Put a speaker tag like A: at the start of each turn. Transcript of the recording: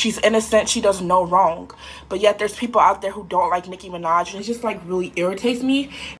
A: she's innocent she does no wrong. But yet there's people out there who don't like nicki minaj and it just like really irritates me.